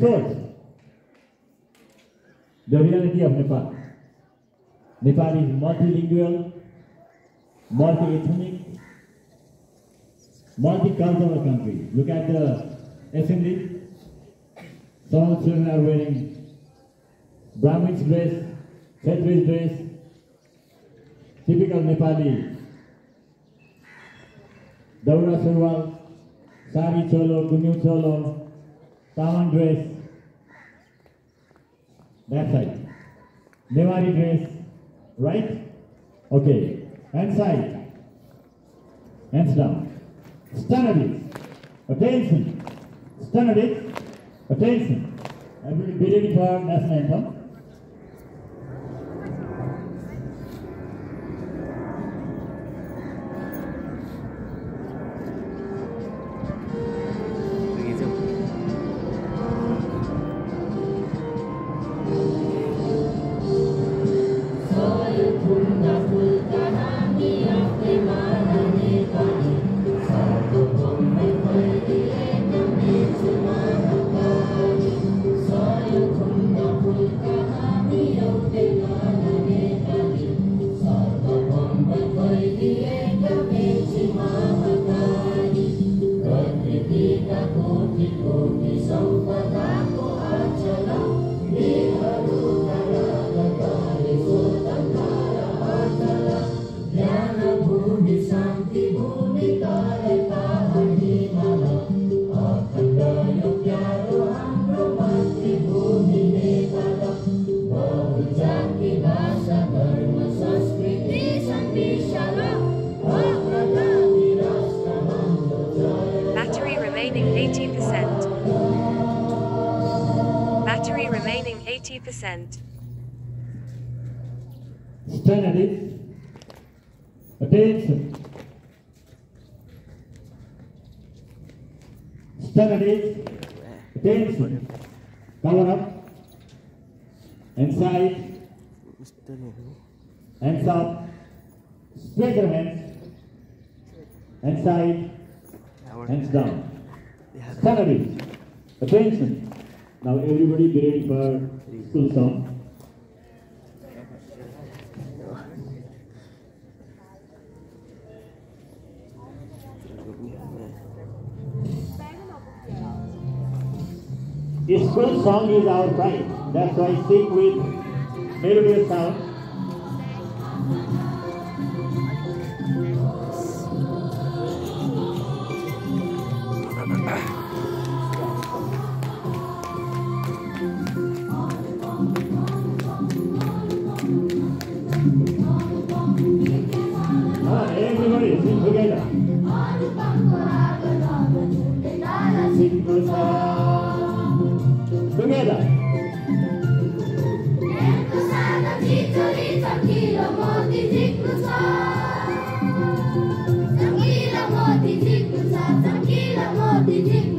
First, the reality of Nepal. Nepal is multilingual, multi-ethnic, multicultural country. Look at the assembly. Some children are wearing Brahmin's dress, Kshatriya's dress, typical Nepali. Daura surwal, sari cholo, kunyu cholo, Tamang dress. That side. Newari dress, right? Okay. Hand side. Hands down. It. Attention. Stand at it. Attention. Everybody be ready for national anthem. Remaining 80%. Stand at it. Attention. It. Attention. Cover up. Inside. Hands up. Straight your hands. Inside. Hands down. Stand at it. Attention. Now everybody be ready for song. This school song is our pride. That's why I sing with melodious sound. happy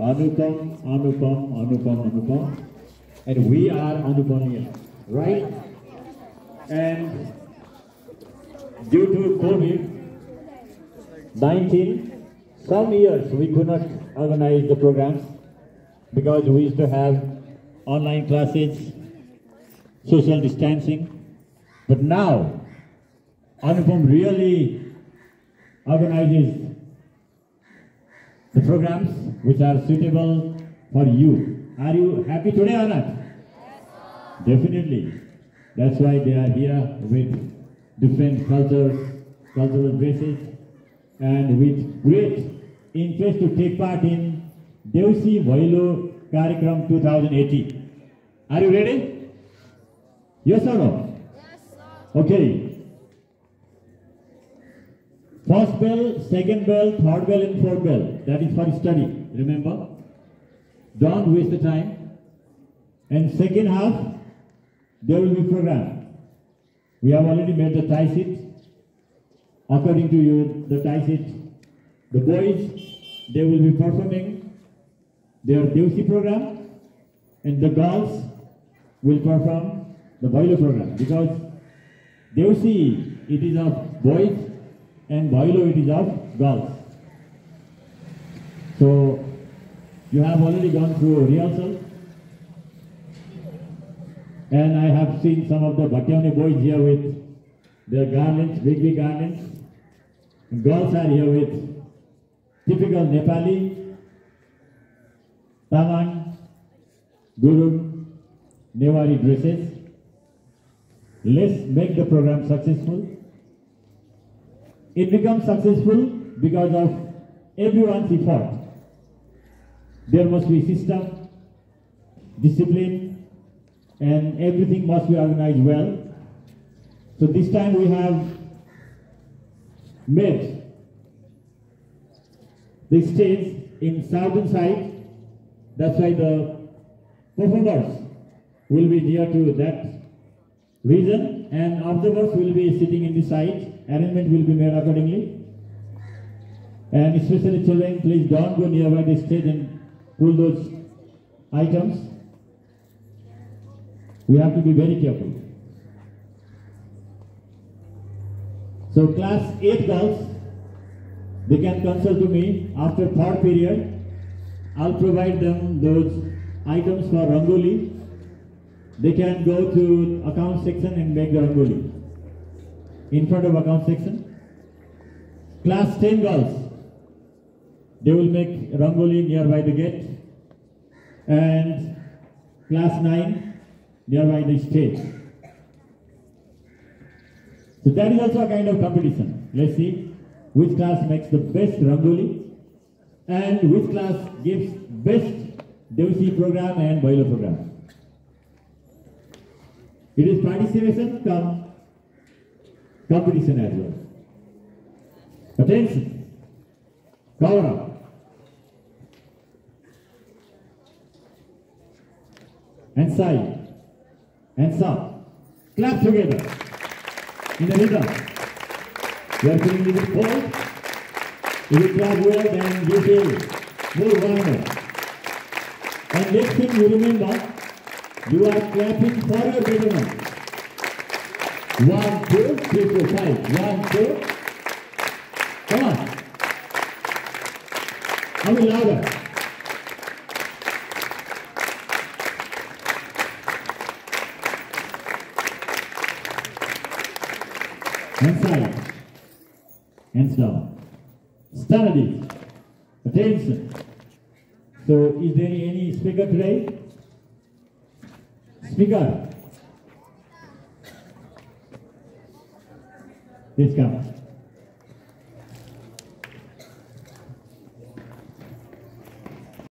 Anupam, Anupam, Anupam, Anupam. And we are Anupam here, right? And due to COVID 19, some years we could not organize the programs because we used to have online classes, social distancing. But now, Anupam really organizes the programs which are suitable for you. Are you happy today or not? Yes, Definitely. That's why they are here with different cultures, cultural dresses, and with great interest to take part in Deusi Bhailo Karyakram 2018. Are you ready? Yes or no? Yes, sir. Okay. First bell, second bell, third bell, and fourth bell. That is for study. Remember? Don't waste the time. And second half, there will be program. We have already made the tie sheet. According to you, the tie sheet, the boys, they will be performing their Deusi program, and the girls will perform the Bhailo program because Deusi, it is of boys, and Bhailo it is of girls. So, you have already gone through rehearsal, and I have seen some of the Bhatyani boys here with their garlands, big big garlands. And girls are here with typical Nepali, Tamang, Gurung, Newari dresses. Let's make the program successful. It becomes successful because of everyone's effort. There must be system, discipline, and everything must be organized well. So this time we have made the stage in southern side. That's why the performers will be near to that region and observers will be sitting in the side. Arrangement will be made accordingly. And especially children, please don't go nearby the stage and pull those items. We have to be very careful. So class 8 girls, they can consult to me after third period. I'll provide them those items for Rangoli. They can go to account section and make the Rangoli. In front of account section. Class 10 girls, they will make Rangoli nearby the gate. And class 9 nearby the stage. So that is also a kind of competition. Let's see which class makes the best Rangoli and which class gives best Deusi program and Bhailo program. It is participation come competition as. Attention. Cover up. And side. And stop. Clap together. In the rhythm. You are feeling little cold. If you clap well, then you feel more warmer. And next thing you remember, you are clapping for your betterment. One, two, three, four, five. One, two. Come on. A little louder. Hands side. Hands down. Study. Attention. So, is there any speaker today? Speaker. Please come.